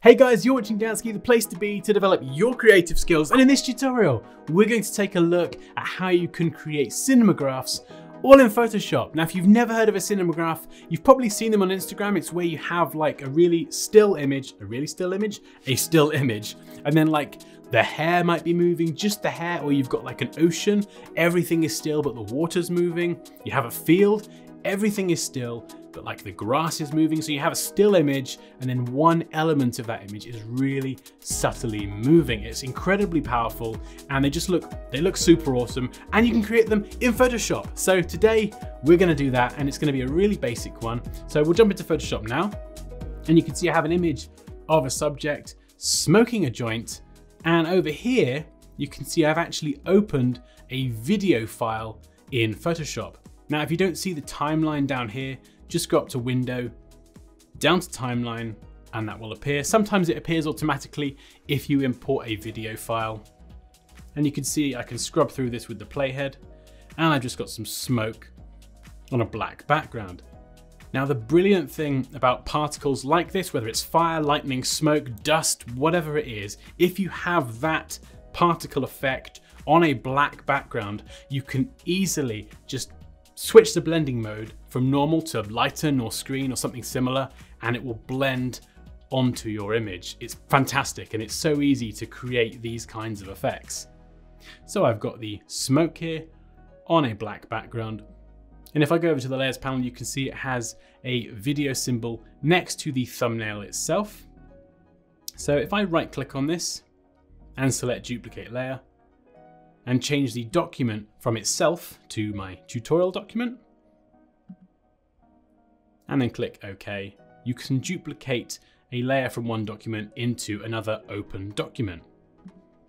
Hey guys, you're watching Dansky, the place to be to develop your creative skills. And in this tutorial, we're going to take a look at how you can create cinemagraphs all in Photoshop. Now, if you've never heard of a cinemagraph, you've probably seen them on Instagram. It's where you have like a really still image, a really still image, a still image, and then like the hair might be moving, just the hair, or you've got like an ocean, everything is still, but the water's moving. You have a field, everything is still, but like the grass is moving. So you have a still image and then one element of that image is really subtly moving. It's incredibly powerful and they just look, they look super awesome and you can create them in Photoshop. So today we're gonna do that and it's gonna be a really basic one. So we'll jump into Photoshop now and you can see I have an image of a subject smoking a joint and over here you can see I've actually opened a video file in Photoshop. Now, if you don't see the timeline down here, just go up to window, down to timeline, and that will appear. Sometimes it appears automatically if you import a video file. And you can see I can scrub through this with the playhead, and I've just got some smoke on a black background. Now the brilliant thing about particles like this, whether it's fire, lightning, smoke, dust, whatever it is, if you have that particle effect on a black background, you can easily just switch the blending mode from normal to lighten or screen or something similar, and it will blend onto your image. It's fantastic and it's so easy to create these kinds of effects. So I've got the smoke here on a black background. And if I go over to the layers panel, you can see it has a video symbol next to the thumbnail itself. So if I right click on this and select duplicate layer, and change the document from itself to my tutorial document. And then click OK. You can duplicate a layer from one document into another open document.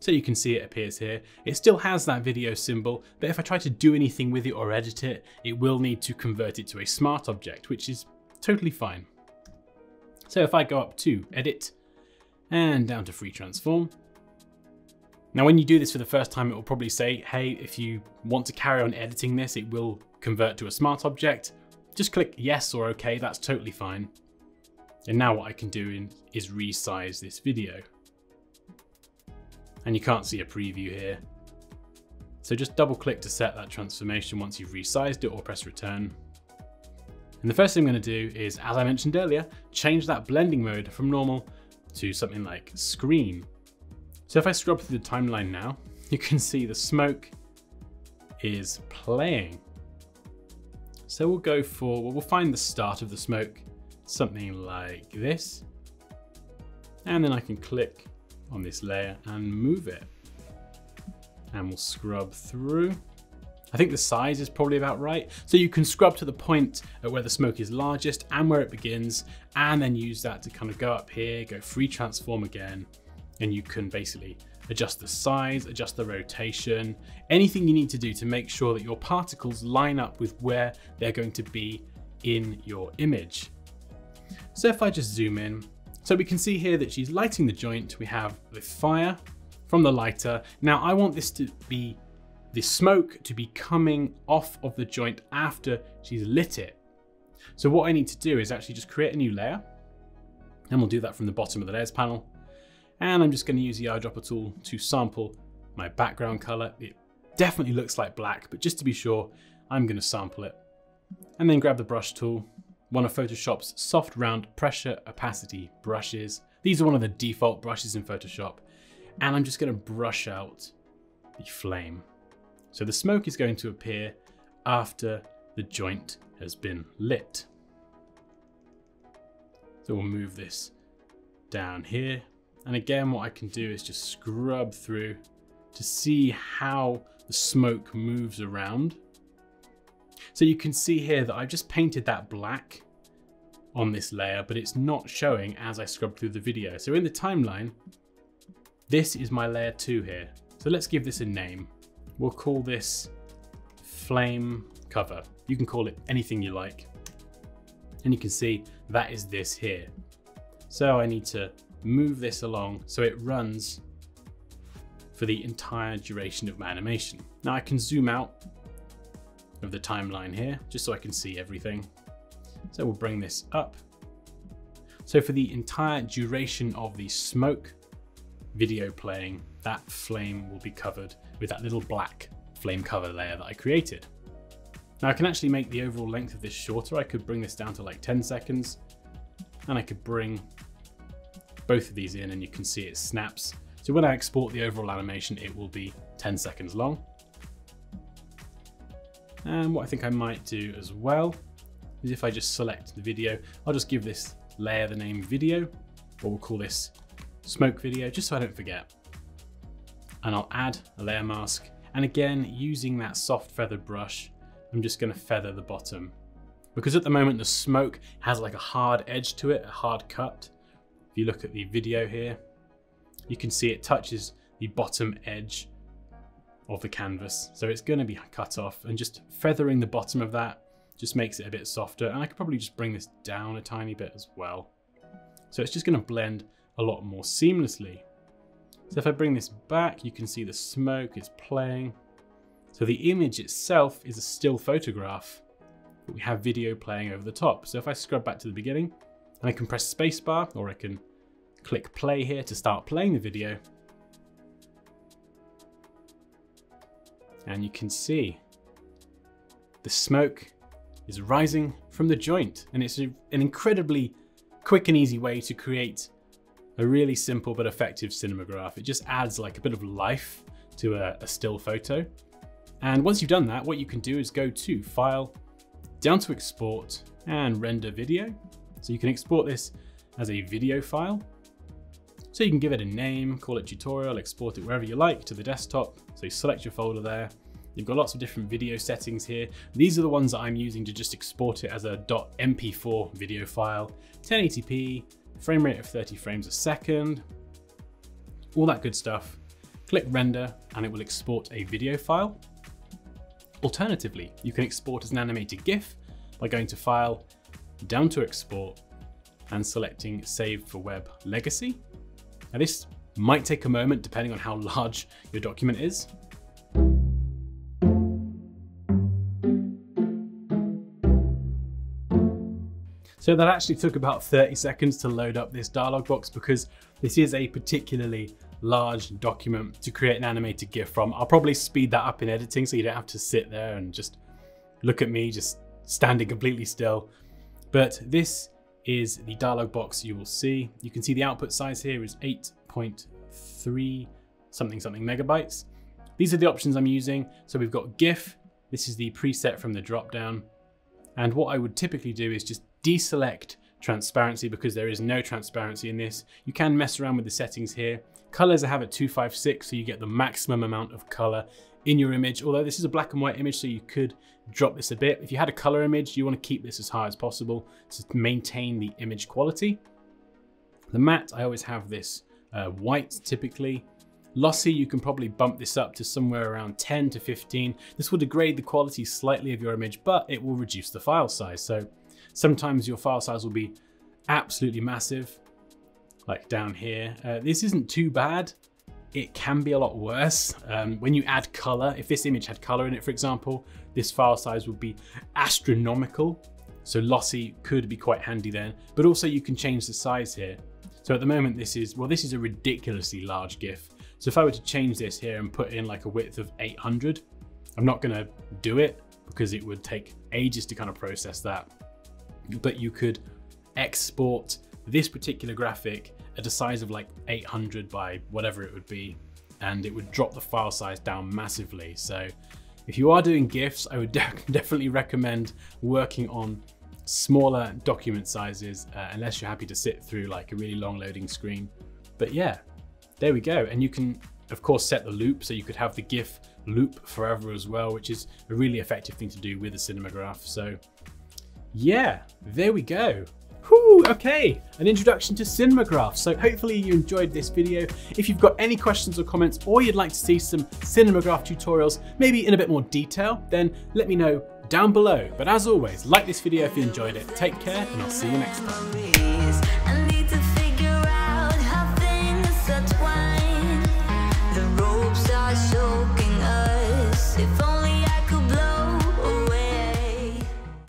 So you can see it appears here. It still has that video symbol, but if I try to do anything with it or edit it, it will need to convert it to a smart object, which is totally fine. So if I go up to edit and down to free transform, now, when you do this for the first time, it will probably say, hey, if you want to carry on editing this, it will convert to a smart object. Just click yes or okay, that's totally fine. And now what I can do is resize this video. And you can't see a preview here. So just double click to set that transformation once you've resized it or press return. And the first thing I'm gonna do is, as I mentioned earlier, change that blending mode from normal to something like screen so if I scrub through the timeline now, you can see the smoke is playing. So we'll go for, well, find the start of the smoke, something like this. And then I can click on this layer and move it. And we'll scrub through. I think the size is probably about right. So you can scrub to the point at where the smoke is largest and where it begins, and then use that to kind of go up here, go free transform again, and you can basically adjust the size, adjust the rotation, anything you need to do to make sure that your particles line up with where they're going to be in your image. So if I just zoom in, so we can see here that she's lighting the joint. We have the fire from the lighter. Now I want this to be the smoke to be coming off of the joint after she's lit it. So what I need to do is actually just create a new layer and we'll do that from the bottom of the layers panel. And I'm just going to use the eyedropper tool to sample my background color. It definitely looks like black, but just to be sure, I'm going to sample it. And then grab the brush tool, one of Photoshop's soft round pressure opacity brushes. These are one of the default brushes in Photoshop. And I'm just going to brush out the flame. So the smoke is going to appear after the joint has been lit. So we'll move this down here and again, what I can do is just scrub through to see how the smoke moves around. So you can see here that I've just painted that black on this layer, but it's not showing as I scrub through the video. So in the timeline, this is my layer two here. So let's give this a name. We'll call this flame cover. You can call it anything you like. And you can see that is this here. So I need to move this along so it runs for the entire duration of my animation. Now I can zoom out of the timeline here just so I can see everything. So we'll bring this up. So for the entire duration of the smoke video playing, that flame will be covered with that little black flame cover layer that I created. Now I can actually make the overall length of this shorter. I could bring this down to like 10 seconds and I could bring both of these in and you can see it snaps. So when I export the overall animation, it will be 10 seconds long. And what I think I might do as well is if I just select the video, I'll just give this layer the name video, or we'll call this smoke video, just so I don't forget. And I'll add a layer mask. And again, using that soft feather brush, I'm just gonna feather the bottom. Because at the moment the smoke has like a hard edge to it, a hard cut. If you look at the video here, you can see it touches the bottom edge of the canvas. So it's gonna be cut off and just feathering the bottom of that just makes it a bit softer. And I could probably just bring this down a tiny bit as well. So it's just gonna blend a lot more seamlessly. So if I bring this back, you can see the smoke is playing. So the image itself is a still photograph, but we have video playing over the top. So if I scrub back to the beginning, and I can press spacebar, or I can click play here to start playing the video. And you can see the smoke is rising from the joint. And it's an incredibly quick and easy way to create a really simple but effective cinemagraph. It just adds like a bit of life to a, a still photo. And once you've done that, what you can do is go to File, down to Export, and Render Video. So you can export this as a video file. So you can give it a name, call it tutorial, export it wherever you like to the desktop. So you select your folder there. You've got lots of different video settings here. These are the ones that I'm using to just export it as a .mp4 video file, 1080p, frame rate of 30 frames a second, all that good stuff. Click render and it will export a video file. Alternatively, you can export as an animated GIF by going to File, down to Export, and selecting Save for Web Legacy. Now this might take a moment depending on how large your document is. So that actually took about 30 seconds to load up this dialog box because this is a particularly large document to create an animated GIF from. I'll probably speed that up in editing so you don't have to sit there and just look at me just standing completely still. But this is the dialog box you will see. You can see the output size here is 8.3 something something megabytes. These are the options I'm using. So we've got GIF. This is the preset from the dropdown. And what I would typically do is just deselect transparency because there is no transparency in this. You can mess around with the settings here. Colors I have at 256 so you get the maximum amount of color in your image. Although this is a black and white image so you could drop this a bit. If you had a color image, you want to keep this as high as possible to maintain the image quality. The matte, I always have this uh, white typically. Lossy, you can probably bump this up to somewhere around 10 to 15. This will degrade the quality slightly of your image, but it will reduce the file size. So Sometimes your file size will be absolutely massive, like down here. Uh, this isn't too bad. It can be a lot worse. Um, when you add color, if this image had color in it, for example, this file size would be astronomical. So lossy could be quite handy then, but also you can change the size here. So at the moment, this is, well, this is a ridiculously large GIF. So if I were to change this here and put in like a width of 800, I'm not gonna do it because it would take ages to kind of process that but you could export this particular graphic at a size of like 800 by whatever it would be, and it would drop the file size down massively. So if you are doing GIFs, I would de definitely recommend working on smaller document sizes, uh, unless you're happy to sit through like a really long loading screen. But yeah, there we go. And you can of course set the loop, so you could have the GIF loop forever as well, which is a really effective thing to do with a cinemagraph. So yeah, there we go. Whew, okay, an introduction to Cinemagraph. So hopefully you enjoyed this video. If you've got any questions or comments or you'd like to see some Cinemagraph tutorials, maybe in a bit more detail, then let me know down below. But as always, like this video if you enjoyed it. Take care and I'll see you next time.